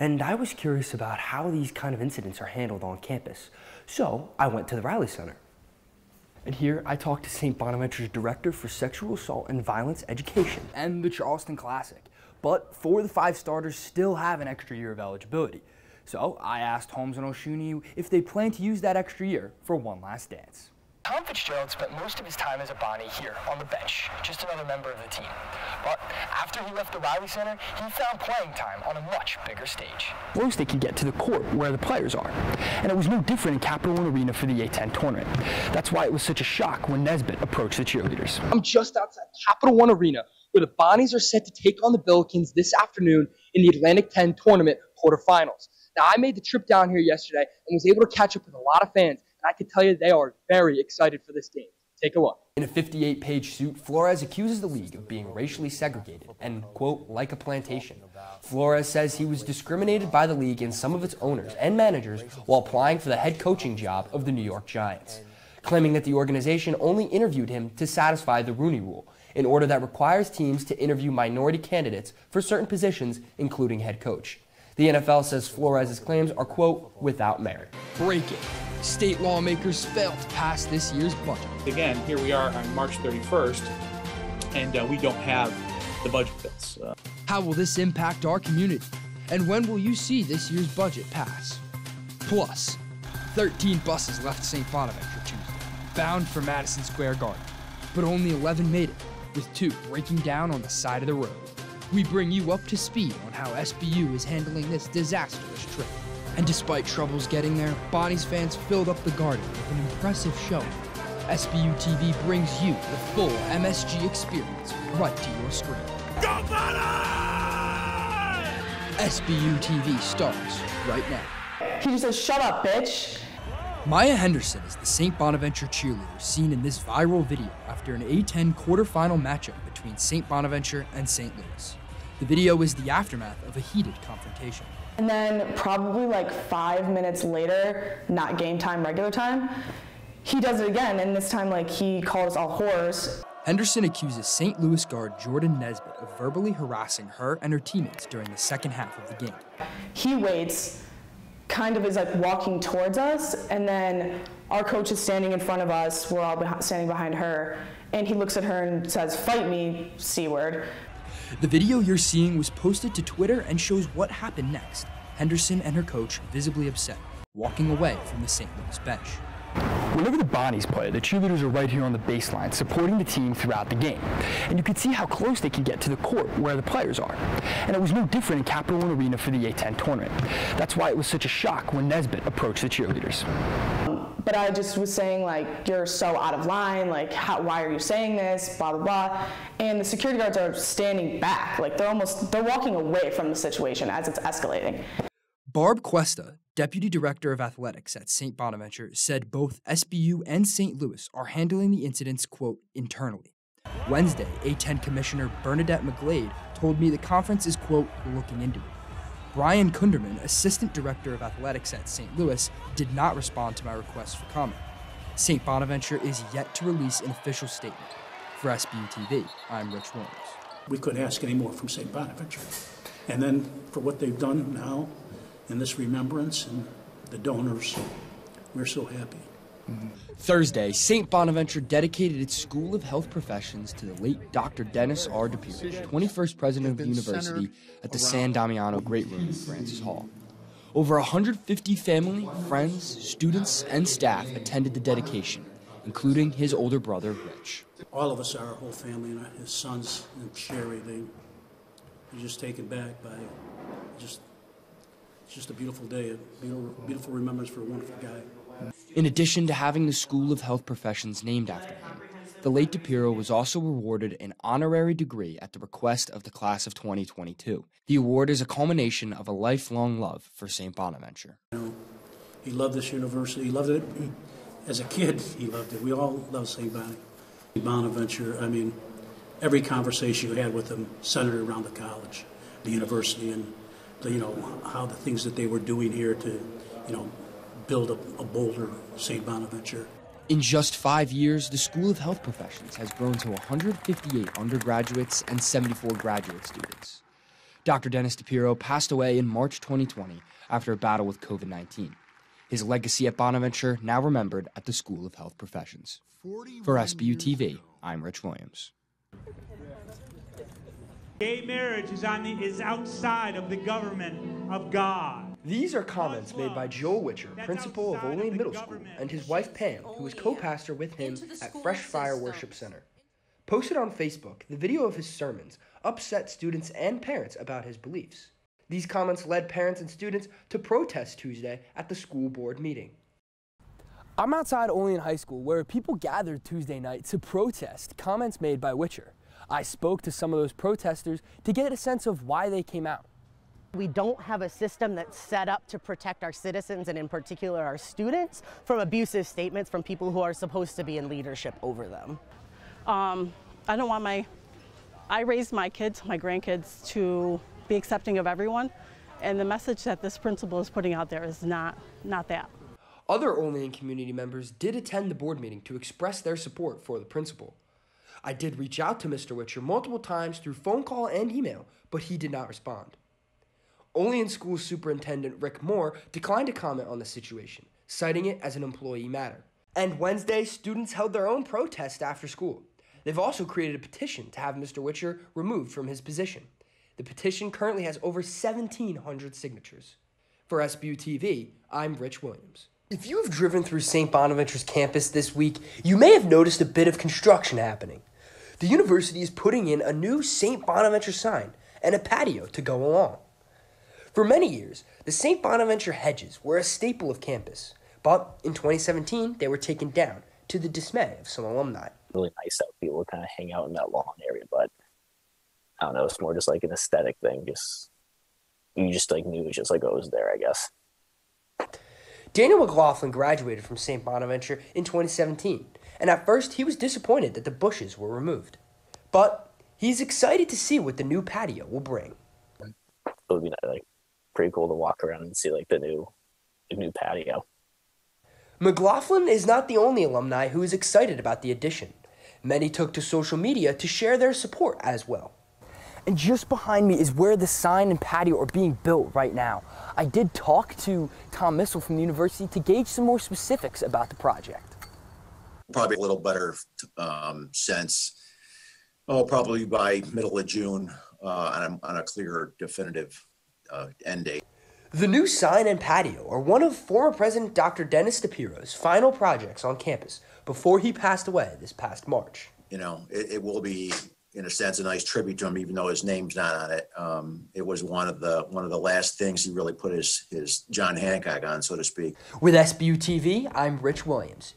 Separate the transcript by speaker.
Speaker 1: and I was curious about how these kind of incidents are handled on campus. So I went to the Reilly Center. And here I talked to St. Bonaventure's Director for Sexual Assault and Violence Education and the Charleston Classic. But four of the five starters still have an extra year of eligibility. So I asked Holmes and Osunniyi if they plan to use that extra year for one last dance.
Speaker 2: Tom Fitzgerald spent most of his time as a Bonnie here on the bench, just another member of the team. But after he left the Reilly Center, he found playing time on a much bigger stage.
Speaker 1: Close they can get to the court where the players are. And it was no different in Capital One Arena for the A10 tournament. That's why it was such a shock when Nesbitt approached the cheerleaders.
Speaker 3: I'm just outside Capital One Arena where the Bonnies are set to take on the Billikens this afternoon in the Atlantic 10 tournament quarterfinals. Now, I made the trip down here yesterday and was able to catch up with a lot of fans I can tell you they are very excited for this game. Take a look.
Speaker 1: In a 58 page suit, Flores accuses the league of being racially segregated and, quote, like a plantation. Flores says he was discriminated by the league and some of its owners and managers while applying for the head coaching job of the New York Giants, claiming that the organization only interviewed him to satisfy the Rooney Rule, an order that requires teams to interview minority candidates for certain positions, including head coach. The NFL says Flores' claims are, quote, without merit.
Speaker 4: Break it. State lawmakers failed to pass this year's budget.
Speaker 5: Again, here we are on March 31st, and uh, we don't have the budget bills. Uh,
Speaker 4: How will this impact our community? And when will you see this year's budget pass? Plus, 13 buses left St. Bonaventure Tuesday, bound for Madison Square Garden, but only 11 made it, with two breaking down on the side of the road. We bring you up to speed on how SBU is handling this disastrous trip. And despite troubles getting there, Bonnie's fans filled up the garden with an impressive show. SBU TV brings you the full MSG experience right to your screen. Go Bonnie! SBU TV starts right now.
Speaker 6: He just says, shut up, bitch.
Speaker 4: Maya Henderson is the St. Bonaventure cheerleader seen in this viral video after an A10 quarterfinal matchup between St. Bonaventure and St. Louis. The video is the aftermath of a heated confrontation.
Speaker 6: And then probably like five minutes later, not game time, regular time, he does it again. And this time, like, he calls us all whores.
Speaker 4: Henderson accuses St. Louis guard Jordan Nesbitt of verbally harassing her and her teammates during the second half of the game.
Speaker 6: He waits, kind of is like walking towards us, and then our coach is standing in front of us. We're all standing behind her. And he looks at her and says, Fight me, C word.
Speaker 4: The video you're seeing was posted to Twitter and shows what happened next. Henderson and her coach visibly upset, walking away from the St. Louis bench.
Speaker 1: Whenever the Bonnies play, the cheerleaders are right here on the baseline, supporting the team throughout the game. And you can see how close they can get to the court where the players are. And it was no different in Capital One Arena for the A10 tournament. That's why it was such a shock when Nesbitt approached the cheerleaders.
Speaker 6: But I just was saying, like, you're so out of line, like, how, why are you saying this, blah, blah, blah. And the security guards are standing back, like, they're almost, they're walking away from the situation as it's escalating.
Speaker 4: Barb Cuesta, Deputy Director of Athletics at St. Bonaventure, said both SBU and St. Louis are handling the incidents, quote, internally. Wednesday, A10 Commissioner Bernadette McGlade told me the conference is, quote, looking into it. Brian Kunderman, Assistant Director of Athletics at St. Louis, did not respond to my request for comment. St. Bonaventure is yet to release an official statement. For SBU TV, I'm Rich Williams.
Speaker 7: We couldn't ask any more from St. Bonaventure. And then for what they've done now in this remembrance and the donors, we're so happy.
Speaker 4: Thursday, St. Bonaventure dedicated its School of Health Professions to the late Dr. Dennis R. DePerro, 21st president of the university, at the San Damiano Great Room in Francis Hall. Over 150 family, friends, students, and staff attended the dedication, including his older brother, Rich.
Speaker 7: All of us, our whole family, and his sons and Sherry, they were just taken back by just, just a beautiful day, a beautiful, beautiful remembrance for a wonderful guy.
Speaker 4: In addition to having the School of Health Professions named after him, the late DePerro was also awarded an honorary degree at the request of the class of 2022. The award is a culmination of a lifelong love for St. Bonaventure.
Speaker 7: You know, he loved this university. He loved it as a kid. He loved it. We all love St. Bonaventure. I mean, every conversation you had with him centered around the college, the university, and the, you know how the things that they were doing here to, you know, build a, a bolder St. Bonaventure.
Speaker 4: In just five years, the School of Health Professions has grown to 158 undergraduates and 74 graduate students. Dr. Dennis DePerro passed away in March 2020 after a battle with COVID 19. His legacy at Bonaventure now remembered at the School of Health Professions. For SBU TV, I'm Rich Williams.
Speaker 8: Gay marriage is, on the, is outside of the government of God.
Speaker 1: These are comments made by Joel Witcher, principal of Olean Middle School, and his wife Pam, who is co pastor with him at Fresh Fire Worship Center. Posted on Facebook, the video of his sermons upset students and parents about his beliefs. These comments led parents and students to protest Tuesday at the school board meeting. I'm outside Olean High School where people gathered Tuesday night to protest comments made by Witcher. I spoke to some of those protesters to get a sense of why they came out.
Speaker 9: We don't have a system that's set up to protect our citizens and in particular our students from abusive statements from people who are supposed to be in leadership over them.
Speaker 10: Um, I don't want my, I raised my kids, my grandkids to be accepting of everyone. And the message that this principal is putting out there is not, not that.
Speaker 1: Other Olean community members did attend the board meeting to express their support for the principal. I did reach out to Mr. Witcher multiple times through phone call and email, but he did not respond. Olean School Superintendent Rick Moore declined to comment on the situation, citing it as an employee matter. And Wednesday, students held their own protest after school. They've also created a petition to have Mr. Witcher removed from his position. The petition currently has over 1,700 signatures. For SBU TV, I'm Rich Williams. If you have driven through St. Bonaventure's campus this week, you may have noticed a bit of construction happening. The university is putting in a new St. Bonaventure sign and a patio to go along. For many years, the St. Bonaventure hedges were a staple of campus, but in 2017 they were taken down to the dismay of some alumni.
Speaker 11: Really nice out people kind of hang out in that lawn area, but I don't know, it's more just like an aesthetic thing. Just you just like knew it just like it was there, I guess.
Speaker 1: Daniel McLaughlin graduated from St. Bonaventure in 2017, and at first he was disappointed that the bushes were removed. But he's excited to see what the new patio will bring.
Speaker 11: It would be like pretty cool to walk around and see like the new the new patio.
Speaker 1: McLaughlin is not the only alumni who is excited about the addition. Many took to social media to share their support as well. And just behind me is where the sign and patio are being built right now. I did talk to Tom Missel from the university to gauge some more specifics about the project.
Speaker 12: Probably a little better um, sense, oh, probably by middle of June uh, on, a, on a clear, definitive uh, end date.
Speaker 1: The new sign and patio are one of former President Dr. Dennis DePerro's final projects on campus before he passed away this past March.
Speaker 12: You know, it, it will be in a sense, a nice tribute to him, even though his name's not on it. Um, it was one of the one of the last things he really put his his John Hancock on, so to speak.
Speaker 1: With SBU TV, I'm Rich Williams.